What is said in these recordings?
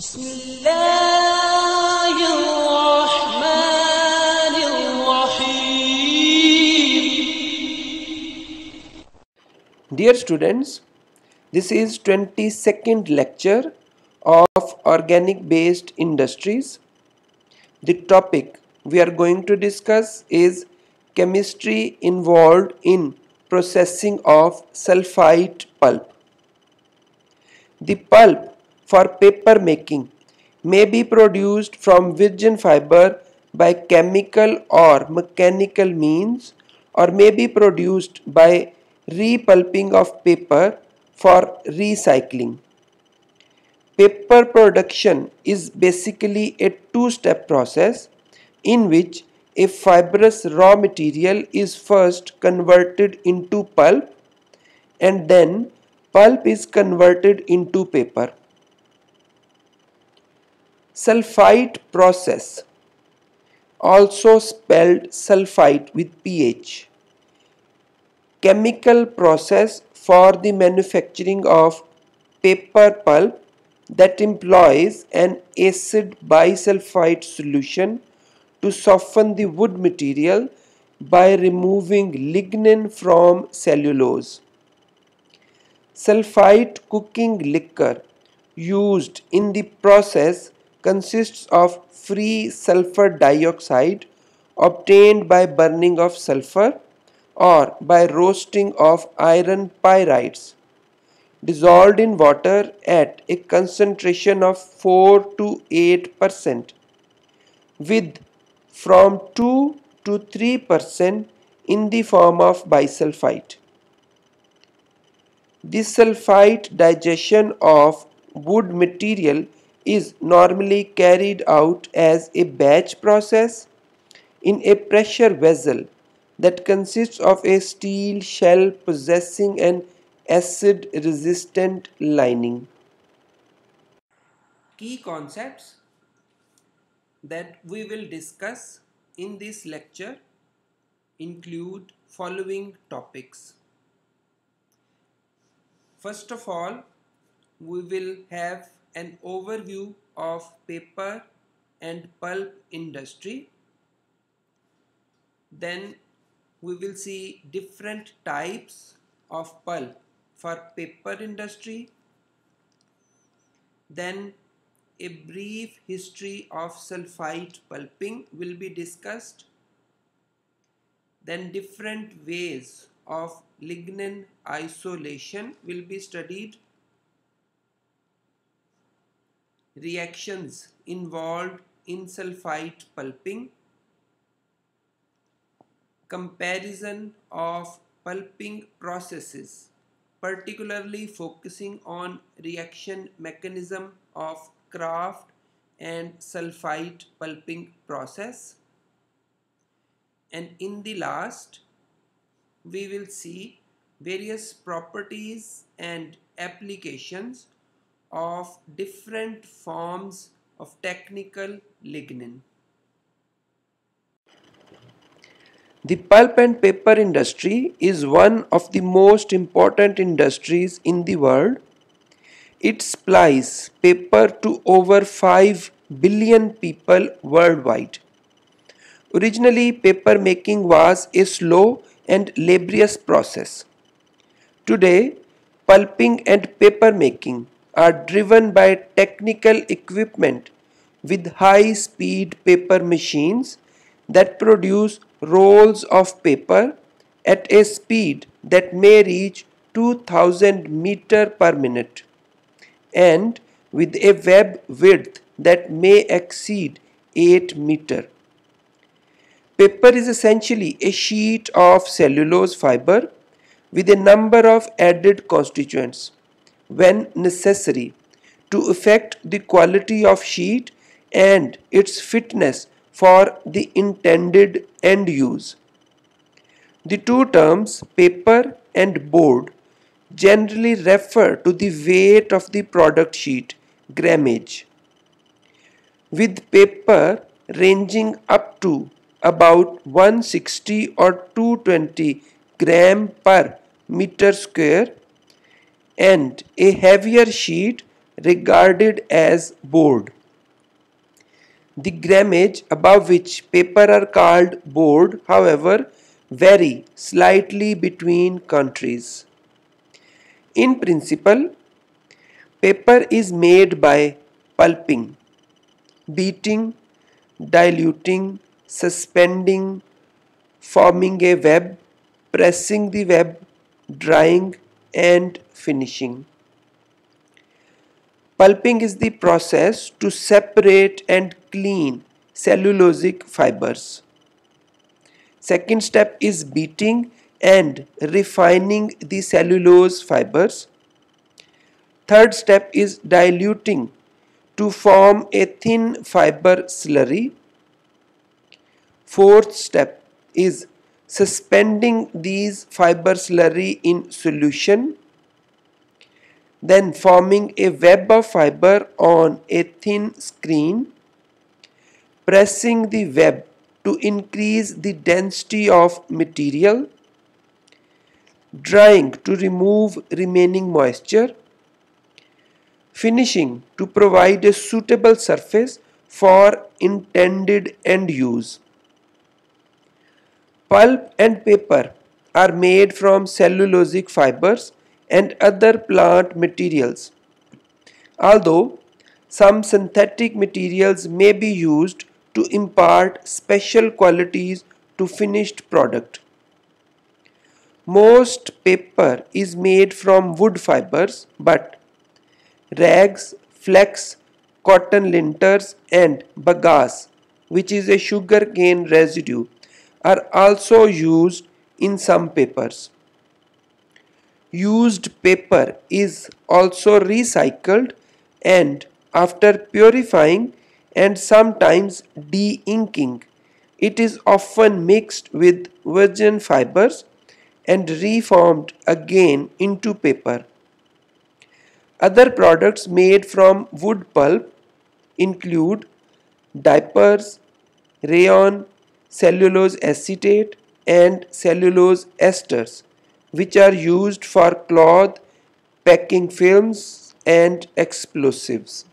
بسم الله الرحمن الرحيم Dear students, this is 22nd lecture of organic based industries. The topic we are going to discuss is chemistry involved in processing of sulfite pulp. The pulp for paper making may be produced from virgin fiber by chemical or mechanical means or may be produced by repulping of paper for recycling. Paper production is basically a two-step process in which a fibrous raw material is first converted into pulp and then pulp is converted into paper. Sulfite process also spelled sulfite with pH chemical process for the manufacturing of paper pulp that employs an acid bisulfite solution to soften the wood material by removing lignin from cellulose. Sulfite cooking liquor used in the process consists of free sulfur dioxide obtained by burning of sulfur or by roasting of iron pyrites dissolved in water at a concentration of 4 to 8 percent with from 2 to 3 percent in the form of bisulfite. The sulfite digestion of wood material is normally carried out as a batch process in a pressure vessel that consists of a steel shell possessing an acid resistant lining. Key concepts that we will discuss in this lecture include following topics. First of all, we will have an overview of paper and pulp industry. Then we will see different types of pulp for paper industry. Then a brief history of sulfite pulping will be discussed. Then different ways of lignin isolation will be studied reactions involved in sulfite pulping, comparison of pulping processes, particularly focusing on reaction mechanism of kraft and sulfite pulping process. And in the last, we will see various properties and applications of different forms of technical lignin. The pulp and paper industry is one of the most important industries in the world. It supplies paper to over 5 billion people worldwide. Originally, paper making was a slow and laborious process. Today, pulping and paper making are driven by technical equipment with high speed paper machines that produce rolls of paper at a speed that may reach 2000 meter per minute and with a web width that may exceed 8 meter. Paper is essentially a sheet of cellulose fiber with a number of added constituents when necessary to affect the quality of sheet and its fitness for the intended end use. The two terms paper and board generally refer to the weight of the product sheet grammage with paper ranging up to about 160 or 220 gram per meter square and a heavier sheet regarded as board. The grammage above which paper are called board, however, vary slightly between countries. In principle, paper is made by pulping, beating, diluting, suspending, forming a web, pressing the web, drying and finishing. Pulping is the process to separate and clean cellulosic fibers. Second step is beating and refining the cellulose fibers. Third step is diluting to form a thin fiber slurry. Fourth step is suspending these fiber slurry in solution then forming a web of fiber on a thin screen pressing the web to increase the density of material drying to remove remaining moisture finishing to provide a suitable surface for intended end use. Pulp and paper are made from cellulosic fibers and other plant materials. Although some synthetic materials may be used to impart special qualities to finished product. Most paper is made from wood fibers but rags, flax, cotton linters and bagasse which is a sugar cane residue are also used in some papers. Used paper is also recycled and after purifying and sometimes de-inking, it is often mixed with virgin fibers and reformed again into paper. Other products made from wood pulp include diapers, rayon, cellulose acetate and cellulose esters which are used for cloth, packing films and explosives.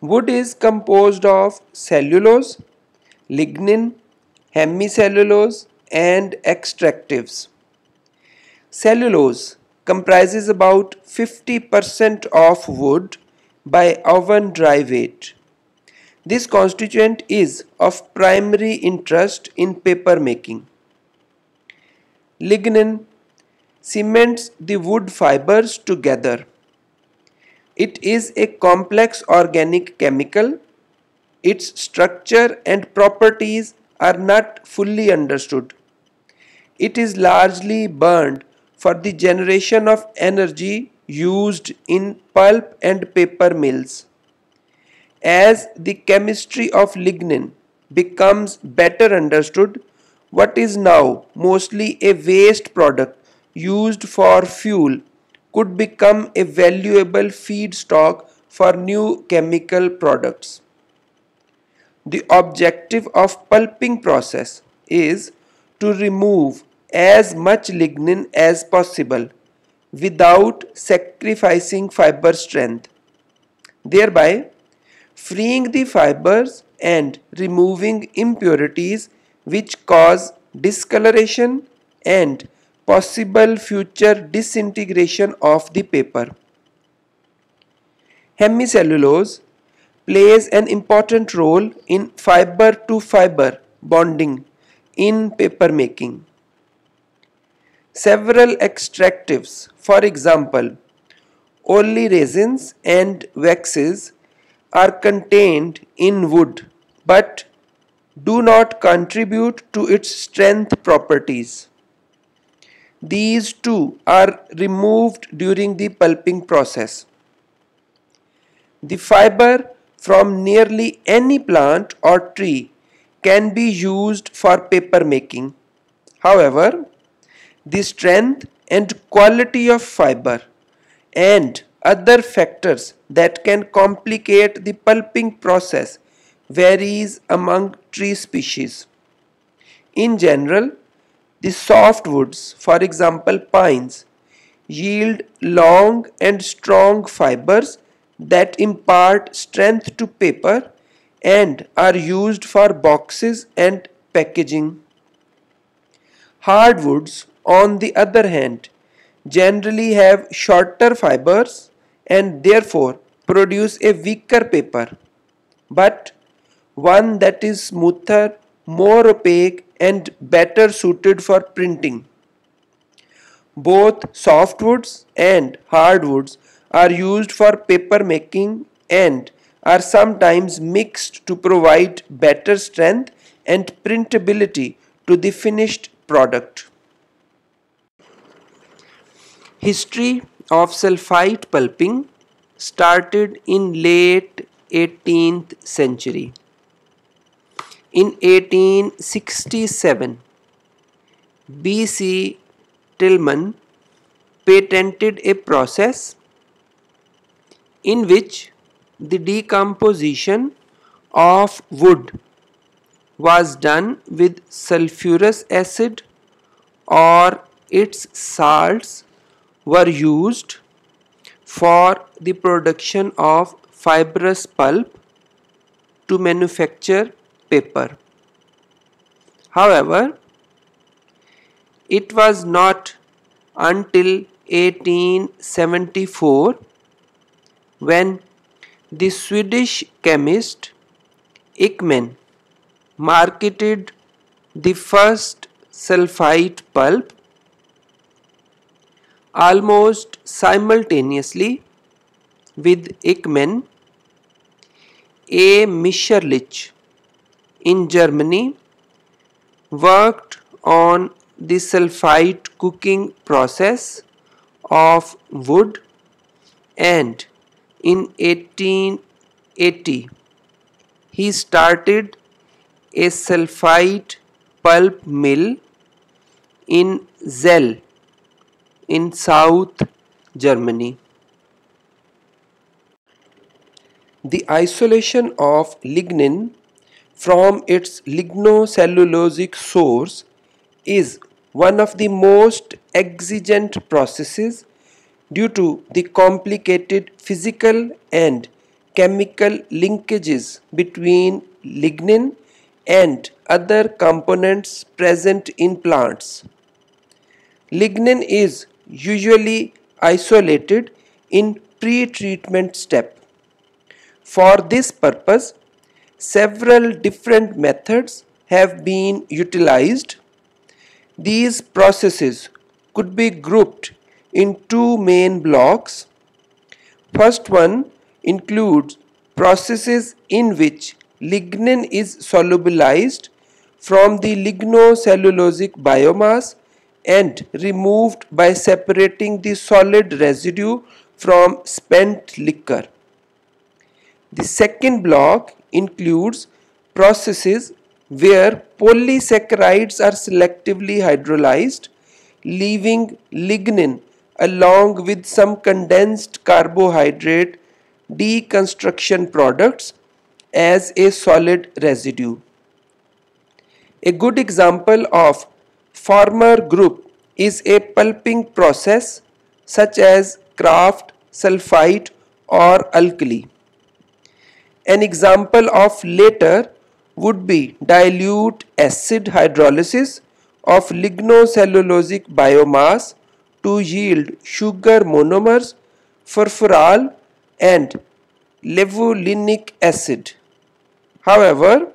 Wood is composed of cellulose, lignin, hemicellulose and extractives. Cellulose comprises about 50% of wood by oven dry weight. This constituent is of primary interest in paper making. Lignin cements the wood fibers together. It is a complex organic chemical. Its structure and properties are not fully understood. It is largely burned for the generation of energy used in pulp and paper mills. As the chemistry of lignin becomes better understood, what is now mostly a waste product used for fuel could become a valuable feedstock for new chemical products. The objective of pulping process is to remove as much lignin as possible without sacrificing fiber strength. Thereby, freeing the fibers and removing impurities which cause discoloration and possible future disintegration of the paper. Hemicellulose plays an important role in fiber to fiber bonding in paper making. Several extractives, for example, oleoresins and waxes are contained in wood but do not contribute to its strength properties. These two are removed during the pulping process. The fiber from nearly any plant or tree can be used for paper making. However, the strength and quality of fiber and other factors that can complicate the pulping process varies among tree species. In general, the softwoods, for example pines, yield long and strong fibers that impart strength to paper and are used for boxes and packaging. Hardwoods, on the other hand, generally have shorter fibers and therefore produce a weaker paper, but one that is smoother, more opaque and better suited for printing. Both softwoods and hardwoods are used for paper making and are sometimes mixed to provide better strength and printability to the finished product. History of sulfite pulping started in late 18th century. In 1867, B.C. Tilghman patented a process in which the decomposition of wood was done with sulfurous acid or its salts were used for the production of fibrous pulp to manufacture paper. However, it was not until 1874 when the Swedish chemist Ekman marketed the first sulfite pulp almost simultaneously with Ekman A. Mitscherlich in Germany worked on the sulfite cooking process of wood and in 1880 he started a sulfite pulp mill in Zell in South Germany. The isolation of lignin from its lignocellulosic source is one of the most exigent processes due to the complicated physical and chemical linkages between lignin and other components present in plants. Lignin is usually isolated in pre-treatment step. For this purpose, several different methods have been utilized these processes could be grouped in two main blocks. First one includes processes in which lignin is solubilized from the lignocellulosic biomass and removed by separating the solid residue from spent liquor. The second block includes processes where polysaccharides are selectively hydrolyzed leaving lignin along with some condensed carbohydrate deconstruction products as a solid residue. A good example of former group is a pulping process such as Kraft, sulfite or alkali. An example of later would be dilute acid hydrolysis of lignocellulosic biomass to yield sugar monomers, furfural and levulinic acid. However,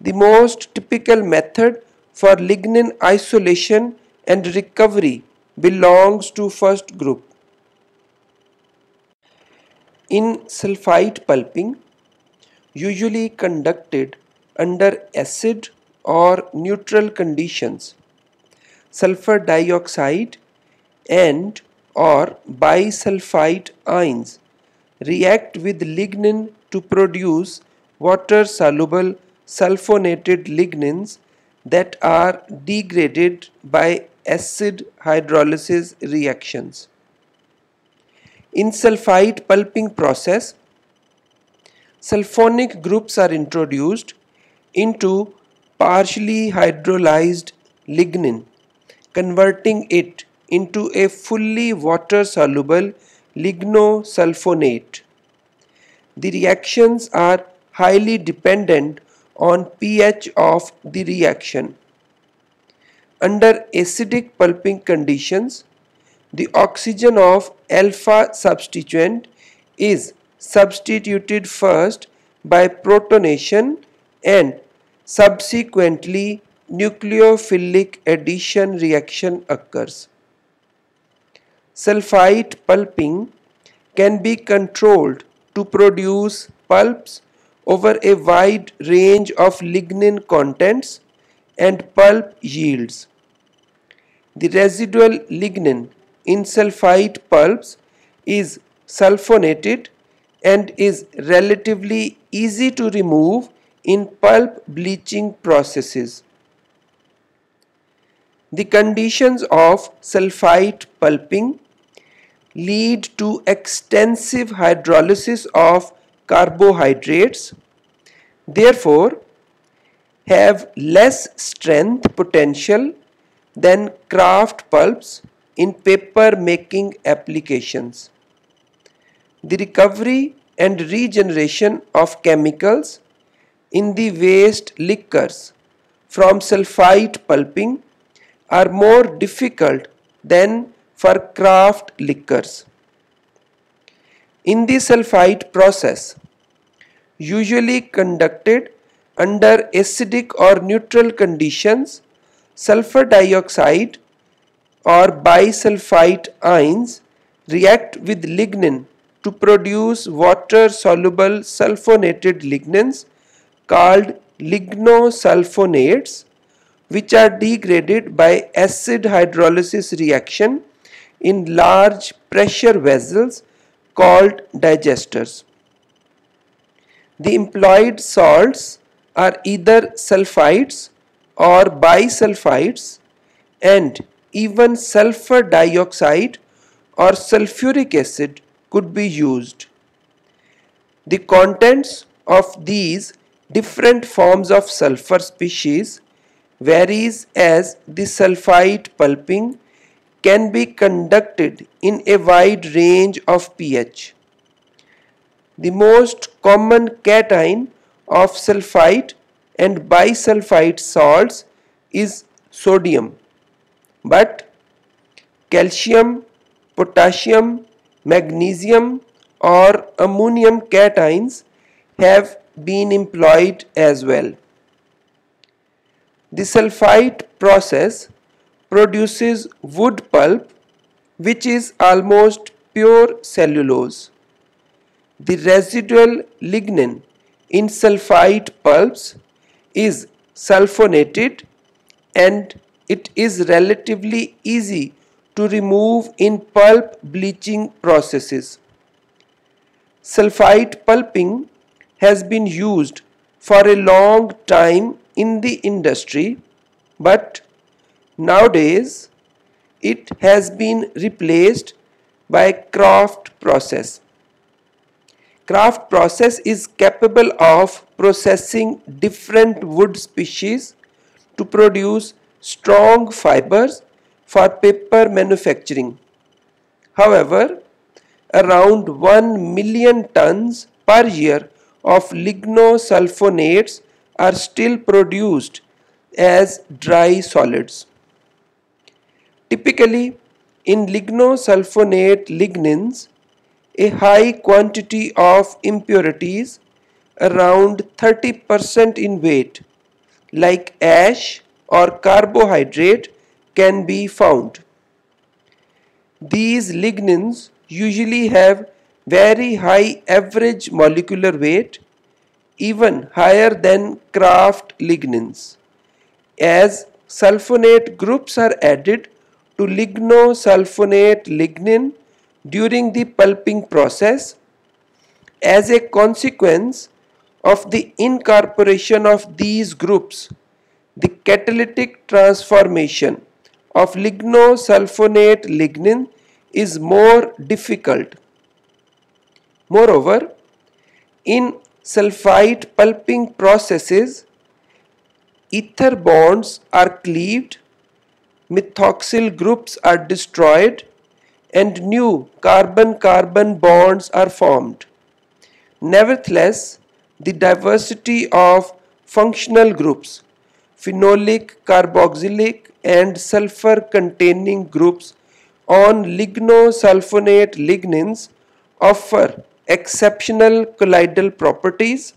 the most typical method for lignin isolation and recovery belongs to first group. In sulfite pulping, usually conducted under acid or neutral conditions. Sulfur dioxide and or bisulfite ions react with lignin to produce water-soluble sulfonated lignins that are degraded by acid hydrolysis reactions. In sulfite pulping process, sulfonic groups are introduced into partially hydrolyzed lignin, converting it into a fully water soluble lignosulfonate. The reactions are highly dependent on pH of the reaction. Under acidic pulping conditions, the oxygen of alpha substituent is substituted first by protonation and subsequently nucleophilic addition reaction occurs. Sulfite pulping can be controlled to produce pulps over a wide range of lignin contents and pulp yields. The residual lignin in sulfite pulps is sulfonated and is relatively easy to remove in pulp bleaching processes. The conditions of sulfite pulping lead to extensive hydrolysis of carbohydrates, therefore have less strength potential than kraft pulps in paper making applications. The recovery and regeneration of chemicals in the waste liquors from sulfite pulping are more difficult than for kraft liquors. In the sulfite process, usually conducted under acidic or neutral conditions, sulfur dioxide or bisulfite ions react with lignin to produce water soluble sulfonated lignins called lignosulfonates which are degraded by acid hydrolysis reaction in large pressure vessels called digesters. The employed salts are either sulfites or bisulfites and even sulfur dioxide or sulfuric acid could be used. The contents of these different forms of sulfur species varies as the sulfite pulping can be conducted in a wide range of pH. The most common cation of sulfite and bisulfite salts is sodium but calcium, potassium, magnesium or ammonium cations have been employed as well. The sulfite process produces wood pulp which is almost pure cellulose. The residual lignin in sulfite pulps is sulfonated and it is relatively easy to remove in pulp bleaching processes. Sulfite pulping has been used for a long time in the industry but nowadays it has been replaced by kraft process. Kraft process is capable of processing different wood species to produce strong fibers for paper manufacturing. However, around 1 million tons per year of lignosulfonates are still produced as dry solids. Typically, in lignosulfonate lignins, a high quantity of impurities around 30% in weight like ash or carbohydrate can be found. These lignins usually have very high average molecular weight even higher than kraft lignins as sulfonate groups are added to lignosulfonate lignin during the pulping process as a consequence of the incorporation of these groups the catalytic transformation of lignosulfonate lignin is more difficult. Moreover, in sulfite pulping processes, ether bonds are cleaved methoxyl groups are destroyed and new carbon-carbon bonds are formed. Nevertheless, the diversity of functional groups, phenolic, carboxylic and sulfur containing groups on lignosulfonate lignins offer exceptional colloidal properties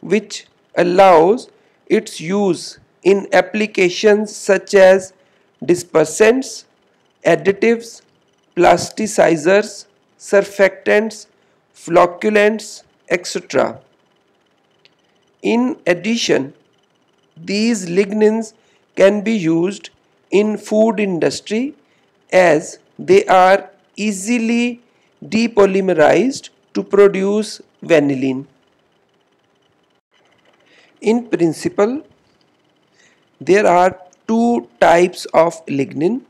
which allows its use in applications such as dispersants, additives, plasticizers, surfactants, flocculants, etc. In addition, these lignins can be used in food industry as they are easily depolymerized to produce vanillin. In principle, there are two types of lignin.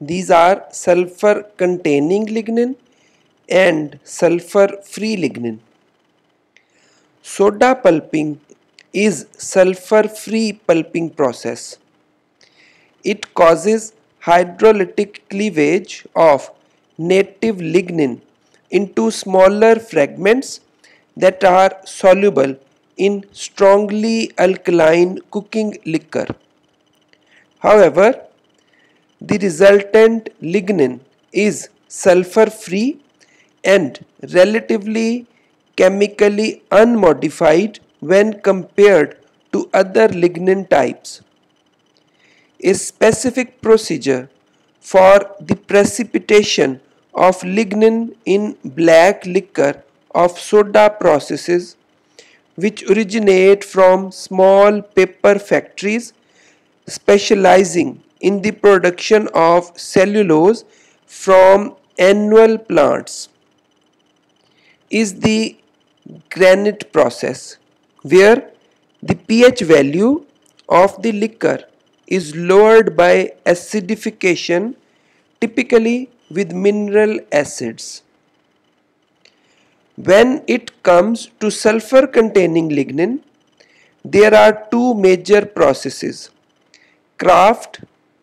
These are sulfur containing lignin and sulfur free lignin. Soda pulping is sulfur free pulping process. It causes hydrolytic cleavage of native lignin into smaller fragments that are soluble in strongly alkaline cooking liquor. However, the resultant lignin is sulfur free and relatively chemically unmodified when compared to other lignin types. A specific procedure for the precipitation of lignin in black liquor of soda processes which originate from small paper factories specializing in the production of cellulose from annual plants is the Granit process where the pH value of the liquor is lowered by acidification typically with mineral acids. When it comes to sulfur containing lignin, there are two major processes, Kraft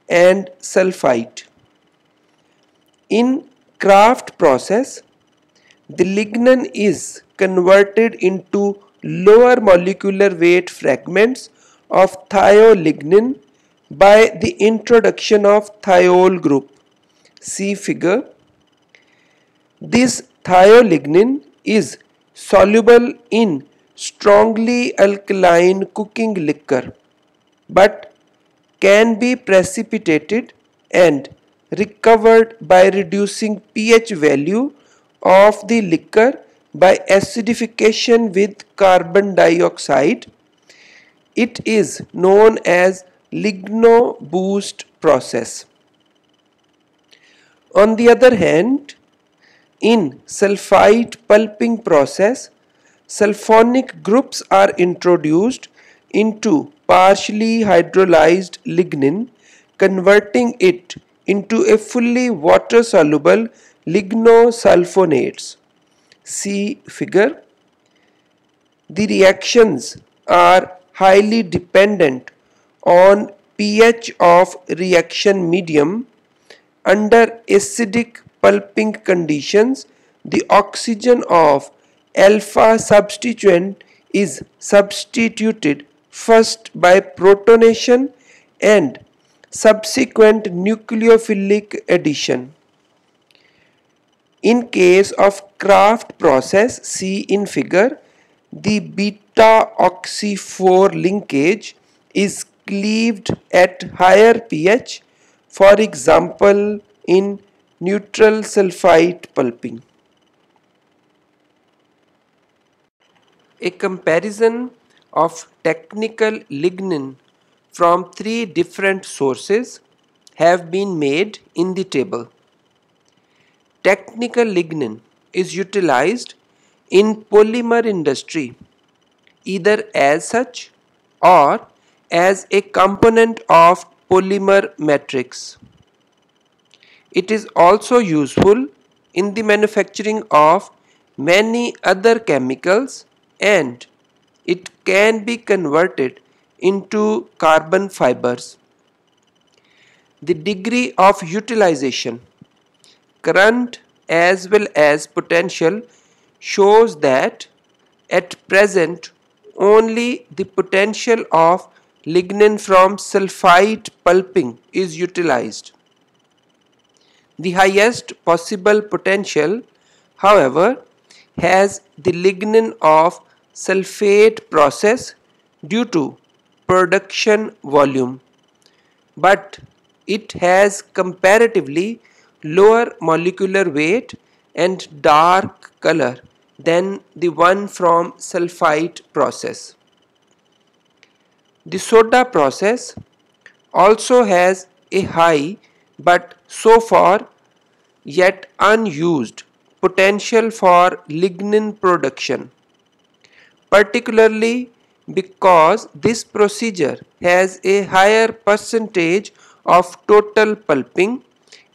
and sulfite. In Kraft process, the lignin is converted into lower molecular weight fragments of thiolignin by the introduction of thiol group. See figure. This thiolignin is soluble in strongly alkaline cooking liquor but can be precipitated and recovered by reducing pH value of the liquor by acidification with carbon dioxide. It is known as LignoBoost process. On the other hand, in sulfite pulping process, sulfonic groups are introduced into partially hydrolyzed lignin, converting it into a fully water-soluble lignosulfonates. See figure. The reactions are highly dependent on pH of reaction medium under acidic pulping conditions the oxygen of alpha substituent is substituted first by protonation and subsequent nucleophilic addition. In case of Kraft process, see in figure, the beta oxy 4 linkage is cleaved at higher pH, for example in neutral sulfite pulping. A comparison of technical lignin from three different sources have been made in the table. Technical lignin is utilized in polymer industry either as such or as a component of polymer matrix. It is also useful in the manufacturing of many other chemicals and it can be converted into carbon fibers. the degree of utilization. Current as well as potential shows that at present only the potential of lignin from sulfite pulping is utilized. The highest possible potential, however, has the lignin of sulfate process due to production volume, but it has comparatively lower molecular weight and dark color than the one from sulfite process. The soda process also has a high but so far yet unused potential for lignin production particularly because this procedure has a higher percentage of total pulping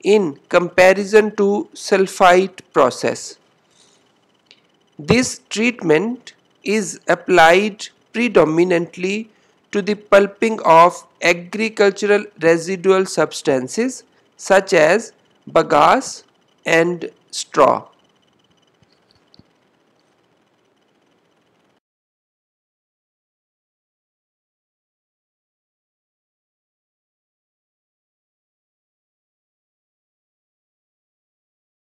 in comparison to sulfite process. This treatment is applied predominantly to the pulping of agricultural residual substances such as bagasse and straw.